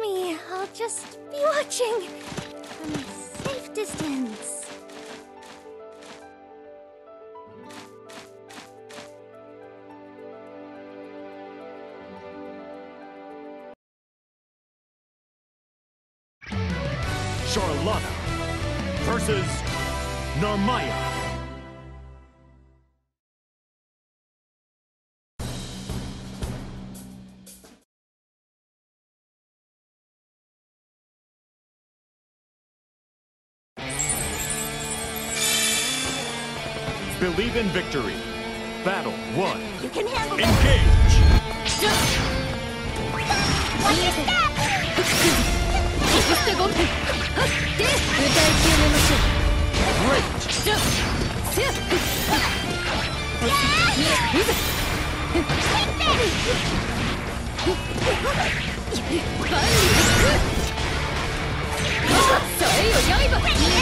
me. I'll just be watching from a safe distance. Charlotta versus Narmaya. Believe in victory. Battle one. You can handle this. Engage.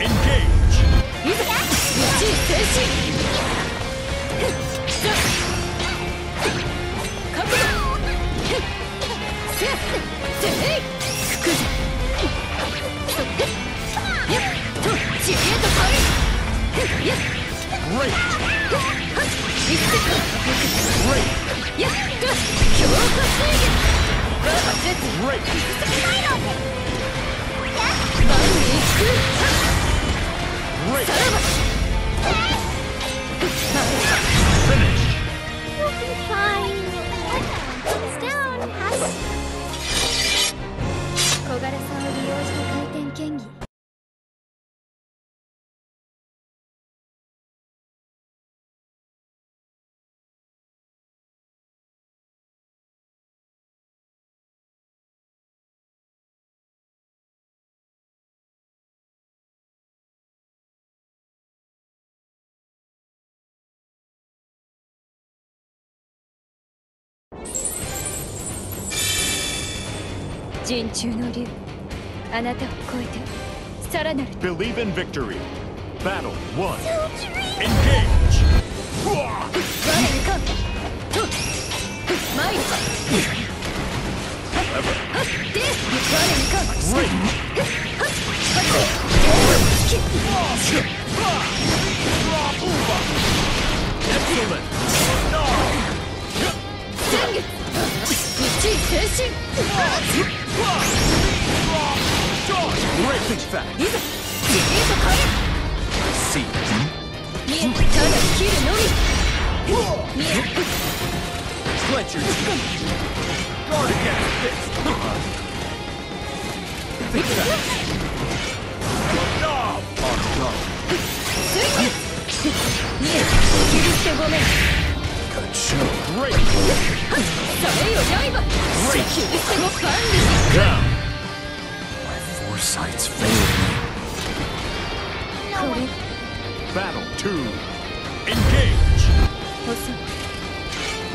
エンゲージいざ一停止覚悟せせい福寿そっかやっと自衛と変えやっおいやっはっ一世やっと強化制御ゴーバスレッツ行く先ないのやっ番に行く陣中の竜あなたを超えてさらなる Believe in victory. Battle one. Engage. 我にかと参るで我にか Great. Excellent. 先月一位精神 Great. Fast. いざ知恵と影 See. 見えただ切るのみ見え Clench your teeth. Guard against this. Think fast. No. On guard. 見え切り捨てごめん Good show. Great. さえよ刃切り捨てご万里 Down. My Sights failed me. Cody. Battle 2. Engage! Listen.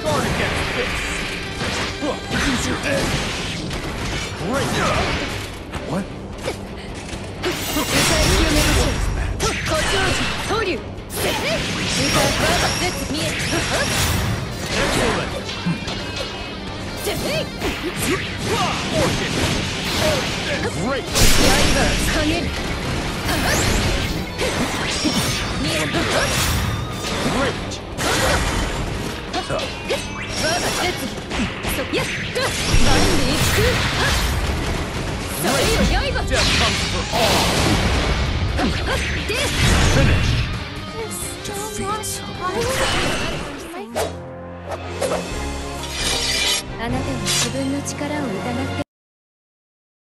Guard against this! Look, use your edge! Great! あなたは自分の力を疑って。